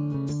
you